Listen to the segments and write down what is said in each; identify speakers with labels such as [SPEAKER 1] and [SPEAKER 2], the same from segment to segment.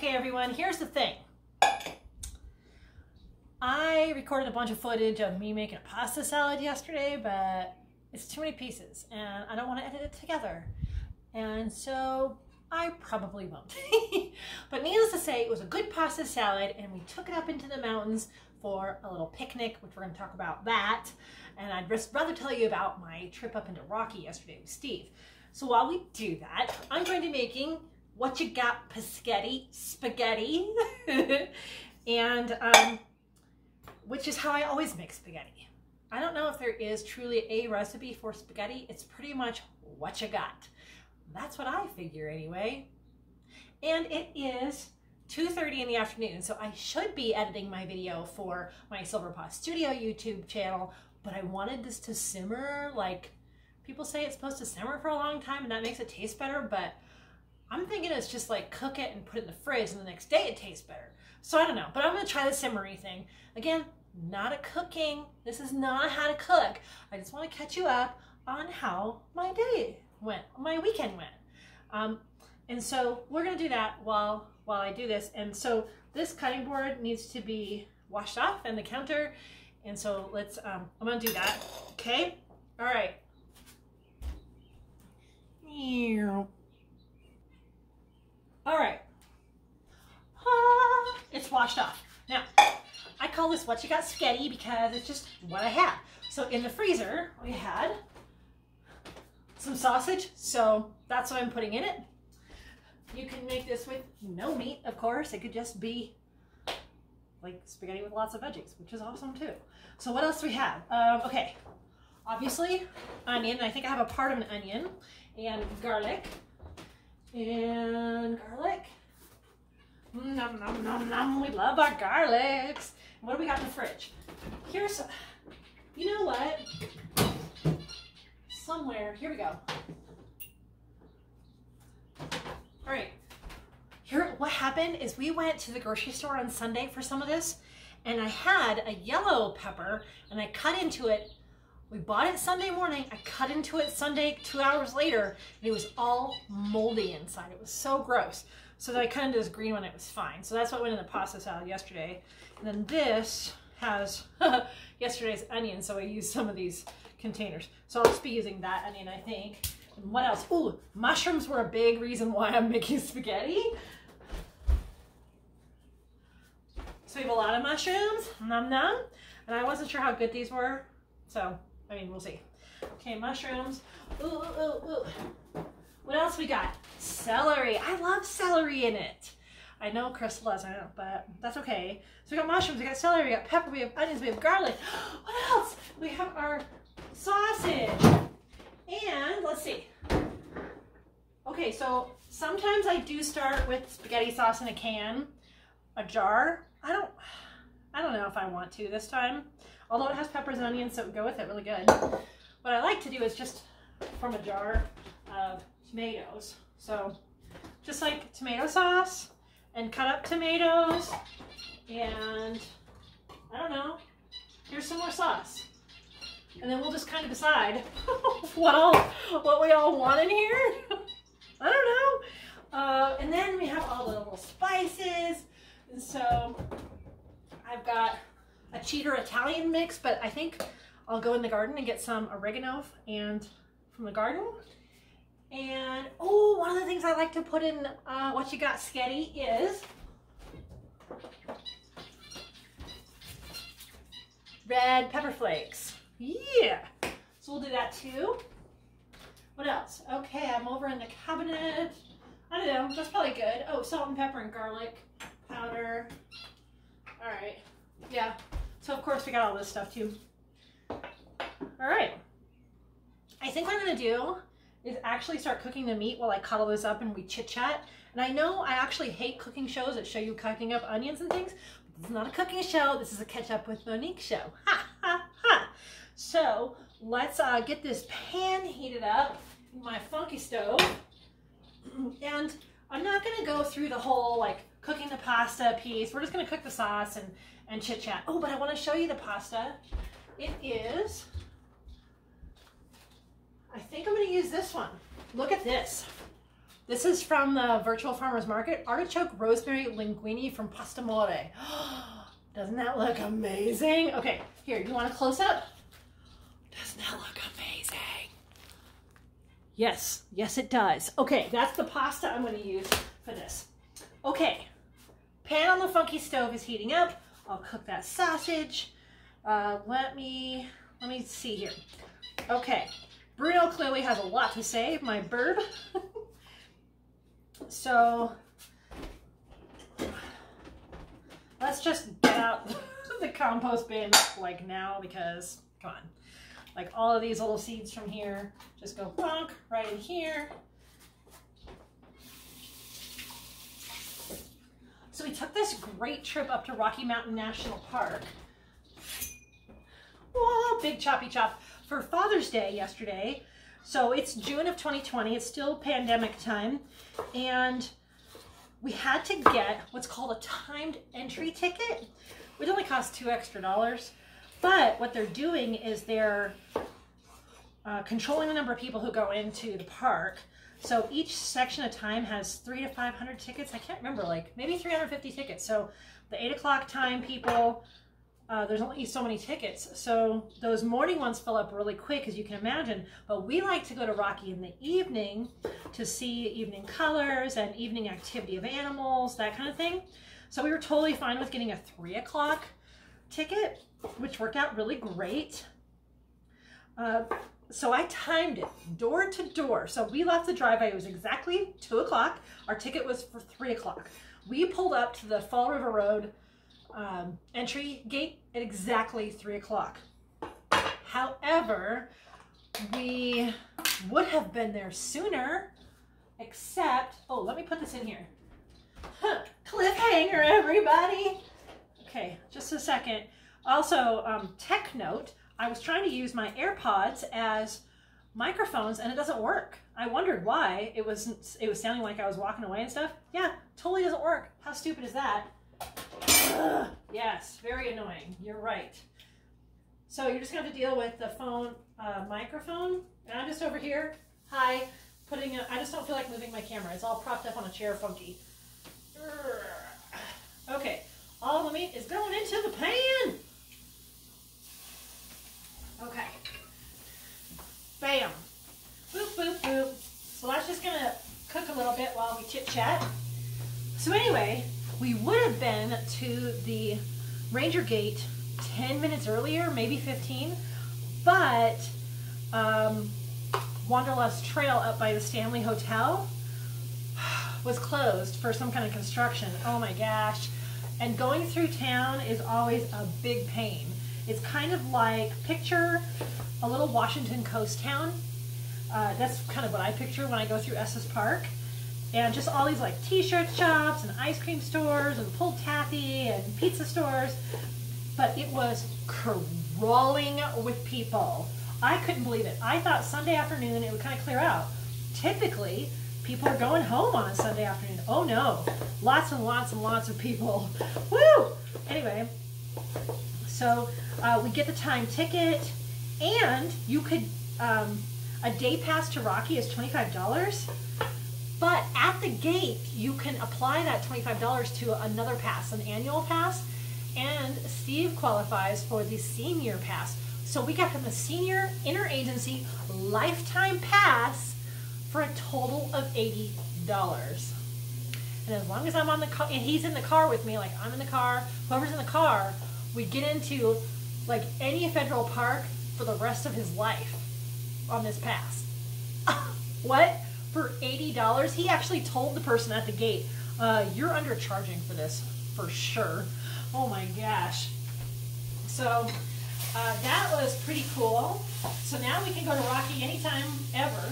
[SPEAKER 1] Okay, everyone, here's the thing. I recorded a bunch of footage of me making a pasta salad yesterday, but it's too many pieces and I don't want to edit it together. And so I probably won't. but needless to say, it was a good pasta salad and we took it up into the mountains for a little picnic, which we're going to talk about that. And I'd rather tell you about my trip up into Rocky yesterday with Steve. So while we do that, I'm going to be making what you got Paschetti spaghetti. and um, which is how I always make spaghetti. I don't know if there is truly a recipe for spaghetti. It's pretty much what you got. That's what I figure anyway. And it is 2.30 in the afternoon, so I should be editing my video for my Silverpaw Studio YouTube channel, but I wanted this to simmer, like people say it's supposed to simmer for a long time and that makes it taste better, but I'm thinking it's just like cook it and put it in the fridge and the next day it tastes better. So I don't know, but I'm gonna try the simmery thing. Again, not a cooking. This is not how to cook. I just want to catch you up on how my day went, my weekend went. Um, and so we're gonna do that while while I do this. And so this cutting board needs to be washed off and the counter. And so let's, um, I'm gonna do that. Okay. All right. All right. Ah, it's washed off. Now, I call this what you got spaghetti because it's just what I have. So in the freezer, we had some sausage. So that's what I'm putting in it. You can make this with no meat, of course. It could just be like spaghetti with lots of veggies, which is awesome too. So what else do we have? Um, okay, obviously onion. I think I have a part of an onion and garlic and garlic. Mm, nom, nom, nom, nom. We love our garlics. What do we got in the fridge? Here's, you know what? Somewhere, here we go. All right, here, what happened is we went to the grocery store on Sunday for some of this and I had a yellow pepper and I cut into it we bought it Sunday morning. I cut into it Sunday, two hours later, and it was all moldy inside. It was so gross. So I cut into this green one, it was fine. So that's what went in the pasta salad yesterday. And then this has yesterday's onion, so I used some of these containers. So I'll just be using that onion, I think. And what else? Ooh, mushrooms were a big reason why I'm making spaghetti. So we have a lot of mushrooms, num num. And I wasn't sure how good these were, so I mean, we'll see. Okay, mushrooms. Ooh, ooh, ooh. What else we got? Celery. I love celery in it. I know Crystal doesn't, but that's okay. So we got mushrooms, we got celery, we got pepper, we have onions, we have garlic. What else? We have our sausage. And let's see. Okay, so sometimes I do start with spaghetti sauce in a can, a jar. I don't, I don't know if I want to this time. Although it has peppers and onions, so it would go with it really good. What I like to do is just form a jar of tomatoes. So just like tomato sauce and cut up tomatoes and I don't know, here's some more sauce. And then we'll just kind of decide what all, what we all want in here. I don't know. Uh, and then we have all the little spices. And so I've got a cheater Italian mix, but I think I'll go in the garden and get some oregano and from the garden. And, oh, one of the things I like to put in uh, what you got sketty is red pepper flakes. Yeah. So we'll do that too. What else? Okay, I'm over in the cabinet. I don't know, that's probably good. Oh, salt and pepper and garlic powder. All right. Yeah, so of course we got all this stuff too. All right. I think what I'm gonna do is actually start cooking the meat while I cuddle this up and we chit chat. And I know I actually hate cooking shows that show you cutting up onions and things. But this is not a cooking show. This is a catch up with Monique show. Ha ha ha. So let's uh, get this pan heated up in my funky stove. And I'm not gonna go through the whole like cooking the pasta piece. We're just gonna cook the sauce and and chit chat. Oh, but I want to show you the pasta. It is, I think I'm going to use this one. Look at this. This is from the virtual farmer's market. Artichoke rosemary linguine from Pastamore. Doesn't that look amazing? Okay, here, you want a close up? Doesn't that look amazing? Yes, yes it does. Okay, that's the pasta I'm gonna use for this. Okay, pan on the funky stove is heating up. I'll cook that sausage. Uh, let me, let me see here. Okay, Bruno clearly has a lot to say, my burb. so, let's just get out the compost bin like now because, come on. Like all of these little seeds from here just go bonk right in here. So we took this great trip up to Rocky Mountain National Park. Whoa, big choppy chop for Father's Day yesterday. So it's June of 2020. It's still pandemic time. And we had to get what's called a timed entry ticket, which only costs two extra dollars. But what they're doing is they're uh, controlling the number of people who go into the park. So each section of time has three to 500 tickets. I can't remember, like maybe 350 tickets. So the eight o'clock time people, uh, there's only so many tickets. So those morning ones fill up really quick, as you can imagine. But we like to go to Rocky in the evening to see evening colors and evening activity of animals, that kind of thing. So we were totally fine with getting a three o'clock ticket, which worked out really great. Uh, so I timed it door to door. So we left the driveway, it was exactly two o'clock. Our ticket was for three o'clock. We pulled up to the Fall River Road um, entry gate at exactly three o'clock. However, we would have been there sooner, except, oh, let me put this in here. Cliffhanger, everybody. Okay, just a second. Also, um, tech note, I was trying to use my AirPods as microphones and it doesn't work. I wondered why. It was it was sounding like I was walking away and stuff. Yeah, totally doesn't work. How stupid is that? Ugh, yes, very annoying. You're right. So you're just going to, deal with the phone uh, microphone. And I'm just over here. Hi. Putting a, I just don't feel like moving my camera. It's all propped up on a chair funky. Okay. All the meat is going into the pan. Okay. Bam. Boop, boop, boop. So that's just going to cook a little bit while we chit chat. So anyway, we would have been to the Ranger Gate 10 minutes earlier, maybe 15, but um, Wanderlust Trail up by the Stanley Hotel was closed for some kind of construction. Oh my gosh. And going through town is always a big pain. It's kind of like, picture a little Washington coast town. Uh, that's kind of what I picture when I go through Estes Park. And just all these like t-shirt shops and ice cream stores and pulled taffy and pizza stores. But it was crawling with people. I couldn't believe it. I thought sunday afternoon it would kind of clear out. Typically people are going home on a sunday afternoon. Oh no. Lots and lots and lots of people. Woo! Anyway so uh, we get the time ticket and you could um, a day pass to rocky is $25 but at the gate, you can apply that $25 to another pass, an annual pass, and Steve qualifies for the senior pass. So we got him a senior interagency lifetime pass for a total of $80. And as long as I'm on the car, and he's in the car with me, like I'm in the car, whoever's in the car, we get into like any federal park for the rest of his life on this pass. what? for $80. He actually told the person at the gate, uh, you're undercharging for this for sure. Oh my gosh. So uh, that was pretty cool. So now we can go to Rocky anytime ever.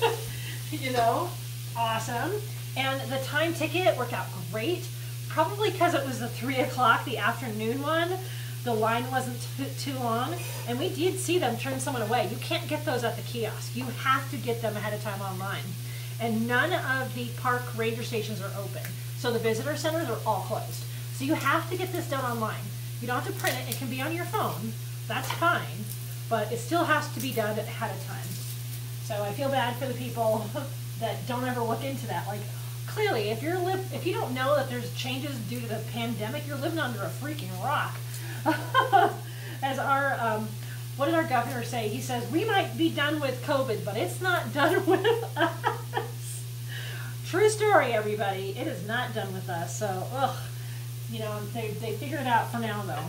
[SPEAKER 1] you know, awesome. And the time ticket worked out great. Probably because it was the three o'clock, the afternoon one the line wasn't too long, and we did see them turn someone away. You can't get those at the kiosk. You have to get them ahead of time online. And none of the park ranger stations are open. So the visitor centers are all closed. So you have to get this done online. You don't have to print it. It can be on your phone. That's fine. But it still has to be done ahead of time. So I feel bad for the people that don't ever look into that. Like clearly, if you're if you don't know that there's changes due to the pandemic, you're living under a freaking rock. As our um, what did our governor say? He says we might be done with COVID, but it's not done with us. True story, everybody. It is not done with us. So, ugh, you know, they they figured it out for now though.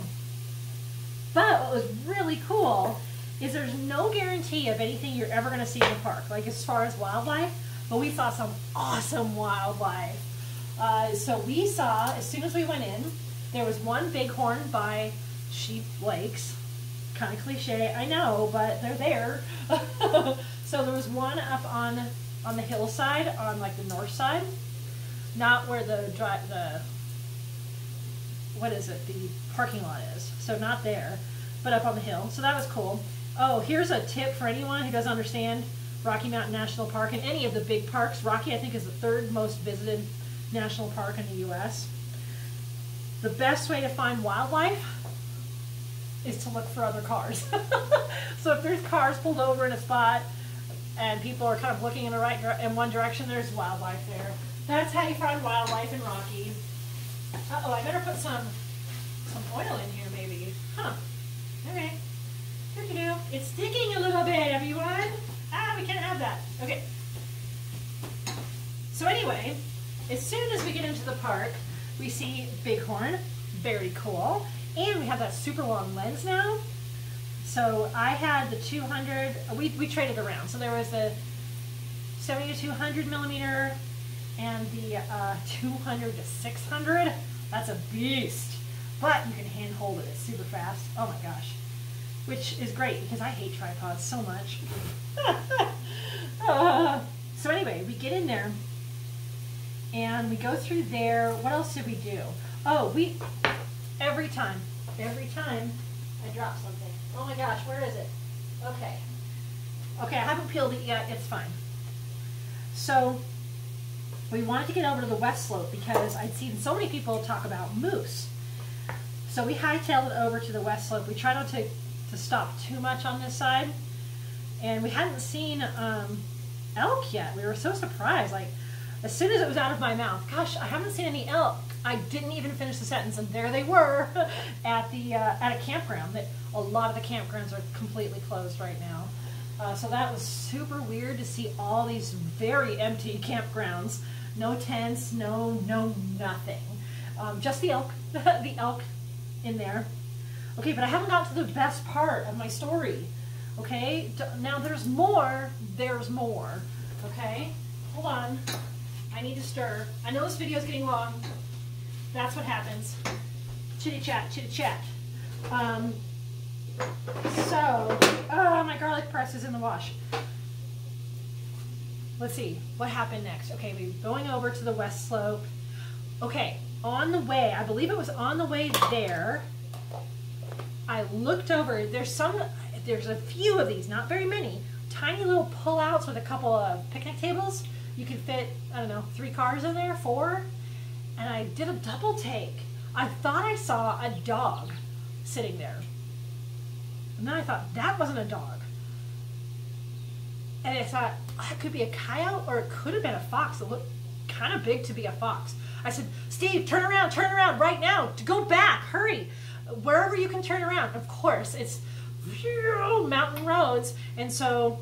[SPEAKER 1] But what was really cool is there's no guarantee of anything you're ever going to see in the park, like as far as wildlife. But we saw some awesome wildlife. Uh, so we saw, as soon as we went in, there was one bighorn by Sheep Lakes. Kind of cliche, I know, but they're there. so there was one up on on the hillside, on like the north side, not where the drive the what is it, the parking lot is. So not there, but up on the hill. So that was cool. Oh, here's a tip for anyone who doesn't understand Rocky Mountain National Park and any of the big parks. Rocky, I think, is the third most visited national park in the U.S. The best way to find wildlife is to look for other cars. so if there's cars pulled over in a spot and people are kind of looking in the right in one direction, there's wildlife there. That's how you find wildlife in Rocky. Uh oh, I better put some some oil in here, maybe. Huh? Okay. Here you go. It's sticking a little bit, everyone. Ah, we can't have that. Okay. So anyway, as soon as we get into the park, we see bighorn, very cool. And we have that super long lens now. So I had the 200, we, we traded around. So there was the 70 to 200 millimeter and the uh, 200 to 600. That's a beast. But you can hand hold it, it's super fast. Oh my gosh. Which is great because I hate tripods so much. uh, so anyway, we get in there and we go through there. What else did we do? Oh, we, every time, every time I drop something. Oh my gosh, where is it? Okay. Okay, I haven't peeled it yet, it's fine. So, we wanted to get over to the west slope because I'd seen so many people talk about moose. So we hightailed it over to the west slope. We tried not to, to stop too much on this side. And we hadn't seen um, elk yet. We were so surprised. Like, as soon as it was out of my mouth, gosh, I haven't seen any elk. I didn't even finish the sentence, and there they were at the uh, at a campground. That a lot of the campgrounds are completely closed right now. Uh, so that was super weird to see all these very empty campgrounds. No tents, no no nothing. Um, just the elk, the elk in there. Okay, but I haven't got to the best part of my story. Okay, now there's more. There's more. Okay, hold on. I need to stir. I know this video is getting long. That's what happens. Chitty chat, chitty chat. Um, so, oh, my garlic press is in the wash. Let's see what happened next. Okay, we're going over to the west slope. Okay, on the way, I believe it was on the way there, I looked over. There's some, there's a few of these, not very many, tiny little pullouts with a couple of picnic tables. You can fit, I don't know, three cars in there, four. And I did a double take. I thought I saw a dog sitting there. And then I thought, that wasn't a dog. And I thought, oh, that could be a coyote or it could have been a fox. It looked kind of big to be a fox. I said, Steve, turn around, turn around right now. Go back, hurry. Wherever you can turn around. Of course, it's mountain roads. And so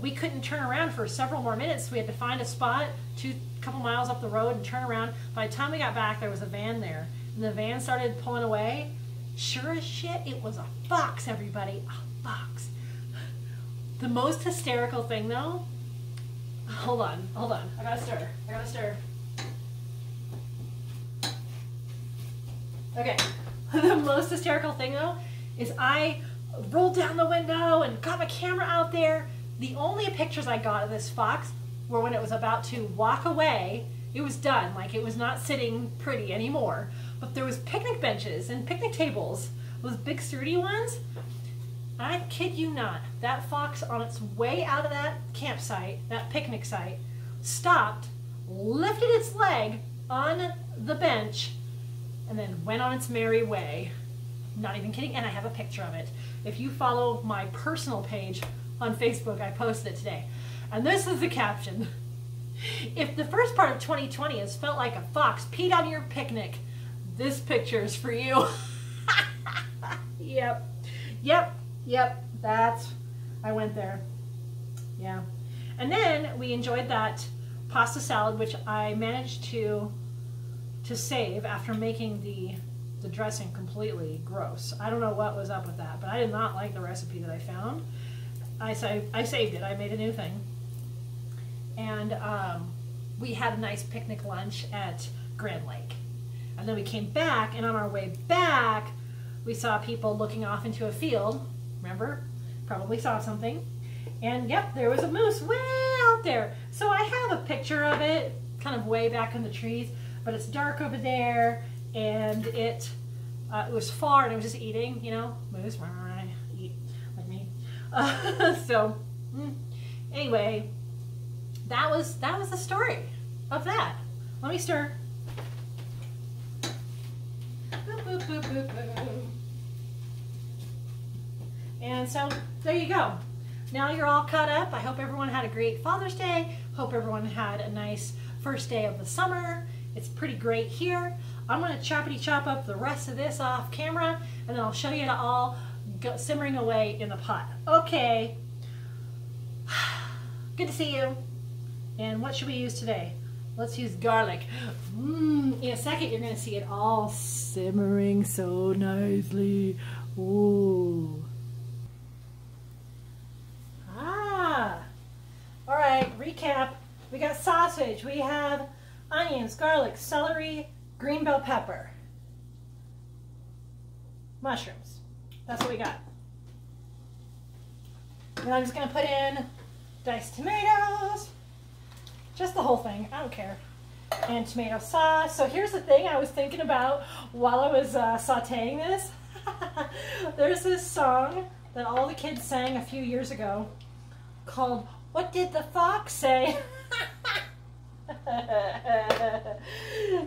[SPEAKER 1] we couldn't turn around for several more minutes. We had to find a spot two couple miles up the road and turn around. By the time we got back, there was a van there. And the van started pulling away. Sure as shit, it was a fox, everybody. A fox. The most hysterical thing, though, hold on, hold on. I gotta stir. I gotta stir. Okay. the most hysterical thing, though, is I rolled down the window and got my camera out there. The only pictures I got of this fox were when it was about to walk away. It was done, like it was not sitting pretty anymore. But there was picnic benches and picnic tables, those big sturdy ones. I kid you not, that fox on its way out of that campsite, that picnic site, stopped, lifted its leg on the bench, and then went on its merry way. Not even kidding, and I have a picture of it. If you follow my personal page on Facebook, I posted it today. And this is the caption. if the first part of 2020 has felt like a fox peed on your picnic, this picture is for you. yep, yep, yep, that's, I went there. Yeah. And then we enjoyed that pasta salad, which I managed to to save after making the the dressing completely gross. I don't know what was up with that, but I did not like the recipe that I found. I, saved, I saved it. I made a new thing. And um, we had a nice picnic lunch at Grand Lake. And then we came back, and on our way back, we saw people looking off into a field. Remember? Probably saw something. And yep, there was a moose way out there. So I have a picture of it, kind of way back in the trees, but it's dark over there, and it uh, it was far, and it was just eating, you know, moose, like me. Uh, so mm, anyway, that was that was the story of that. Let me stir. And so there you go. Now you're all caught up. I hope everyone had a great Father's Day. Hope everyone had a nice first day of the summer. It's pretty great here. I'm going to choppity chop up the rest of this off camera and then I'll show you it all simmering away in the pot. Okay. Good to see you. And what should we use today? Let's use garlic. Mm, in a second, you're to see it all simmering so nicely. Ooh. Ah. All right, recap. We got sausage. We have onions, garlic, celery, green bell pepper, mushrooms. That's what we got. And I'm just to put in diced tomatoes, just the whole thing. I don't care. And tomato sauce. So here's the thing I was thinking about while I was uh, sauteing this. There's this song that all the kids sang a few years ago called What Did the Fox Say?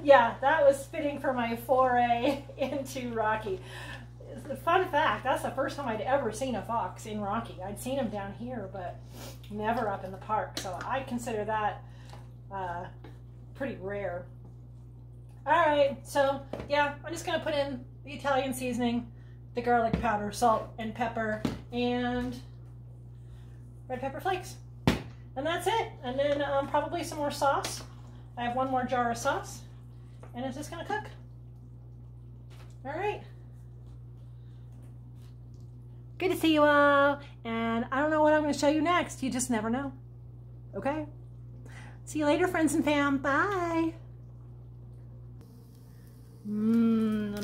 [SPEAKER 1] yeah, that was fitting for my foray into Rocky. Fun fact, that's the first time I'd ever seen a fox in Rocky. I'd seen him down here, but never up in the park. So I consider that uh, pretty rare. All right, so yeah, I'm just gonna put in the Italian seasoning, the garlic powder, salt and pepper, and red pepper flakes. And that's it. And then um, probably some more sauce. I have one more jar of sauce. And it's just to cook. All right. Good to see you all. And I don't know what I'm going to show you next. You just never know. Okay? See you later, friends and fam. Bye. Mmm,